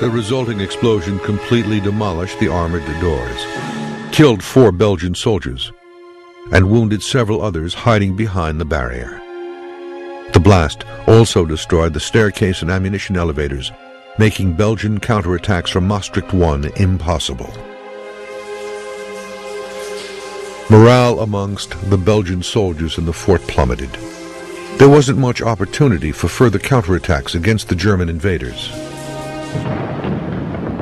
The resulting explosion completely demolished the armored doors, killed four Belgian soldiers, and wounded several others hiding behind the barrier. The blast also destroyed the staircase and ammunition elevators, making Belgian counterattacks from Maastricht 1 impossible. Morale amongst the Belgian soldiers in the fort plummeted. There wasn't much opportunity for further counterattacks against the German invaders.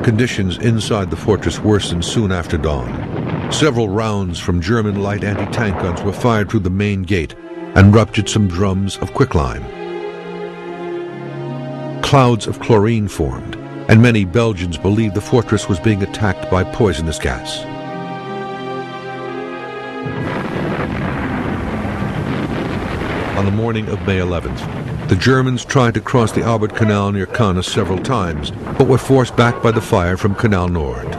Conditions inside the fortress worsened soon after dawn. Several rounds from German light anti-tank guns were fired through the main gate and ruptured some drums of quicklime. Clouds of chlorine formed, and many Belgians believed the fortress was being attacked by poisonous gas. on the morning of May 11th. The Germans tried to cross the Albert Canal near Kanne several times, but were forced back by the fire from Canal Nord.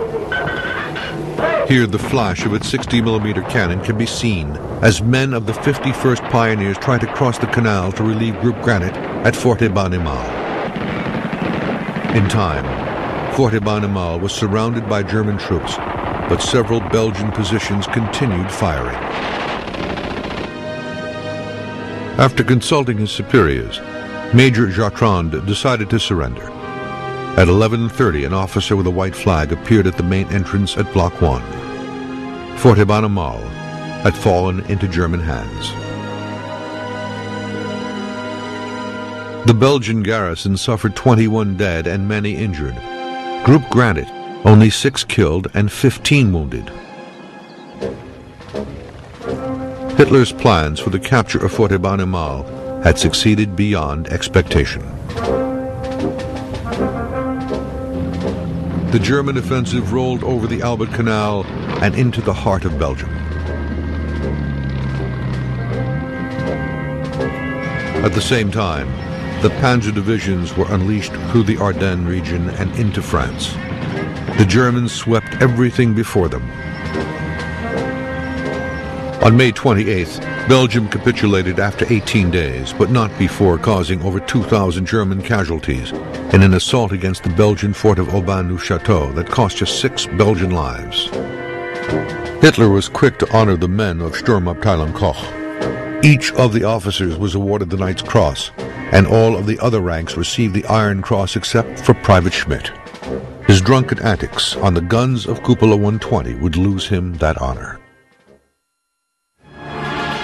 Here the flash of its 60mm cannon can be seen as men of the 51st Pioneers try to cross the canal to relieve Group Granite at Fort Eben Emael. In time, Fort Eben Emael was surrounded by German troops, but several Belgian positions continued firing. After consulting his superiors, Major Jottrand decided to surrender. At 11.30, an officer with a white flag appeared at the main entrance at Block 1. Fort Eben Emael had fallen into German hands. The Belgian garrison suffered 21 dead and many injured. Group Granite, only six killed and 15 wounded. Hitler's plans for the capture of Fort Eben Emael had succeeded beyond expectation. The German offensive rolled over the Albert Canal and into the heart of Belgium. At the same time, the panzer divisions were unleashed through the Ardennes region and into France. The Germans swept everything before them, on May 28th, Belgium capitulated after 18 days, but not before causing over 2,000 German casualties in an assault against the Belgian fort of Aubin-Neufchâteau that cost just six Belgian lives. Hitler was quick to honor the men of Sturmabteilung Koch. Each of the officers was awarded the Knight's Cross, and all of the other ranks received the Iron Cross except for Private Schmidt. His drunken antics on the guns of Cupola 120 would lose him that honor.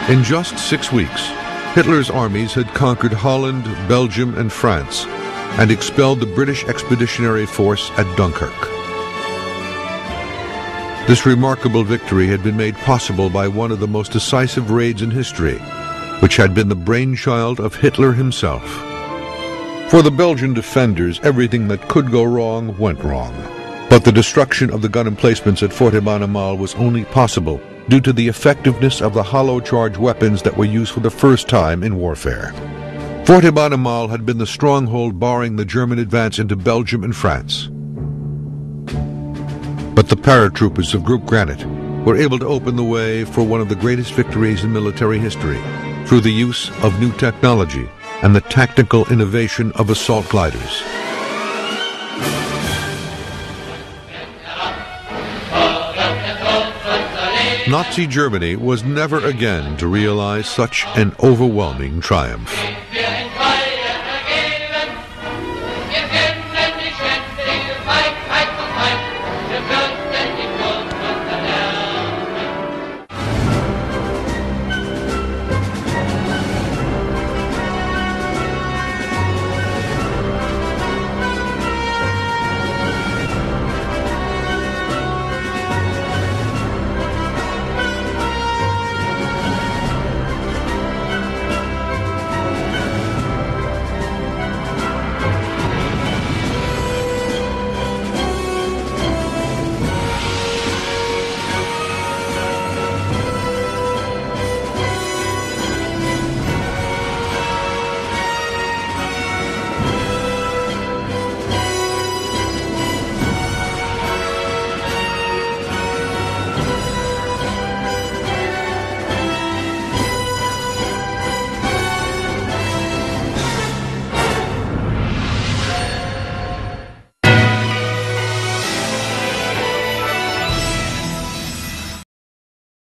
In just six weeks, Hitler's armies had conquered Holland, Belgium, and France, and expelled the British Expeditionary Force at Dunkirk. This remarkable victory had been made possible by one of the most decisive raids in history, which had been the brainchild of Hitler himself. For the Belgian defenders, everything that could go wrong went wrong. But the destruction of the gun emplacements at Fort Eben Emael was only possible due to the effectiveness of the hollow charge weapons that were used for the first time in warfare. Fort Eben Emael had been the stronghold barring the German advance into Belgium and France. But the paratroopers of Group Granite were able to open the way for one of the greatest victories in military history through the use of new technology and the tactical innovation of assault gliders. Nazi Germany was never again to realize such an overwhelming triumph.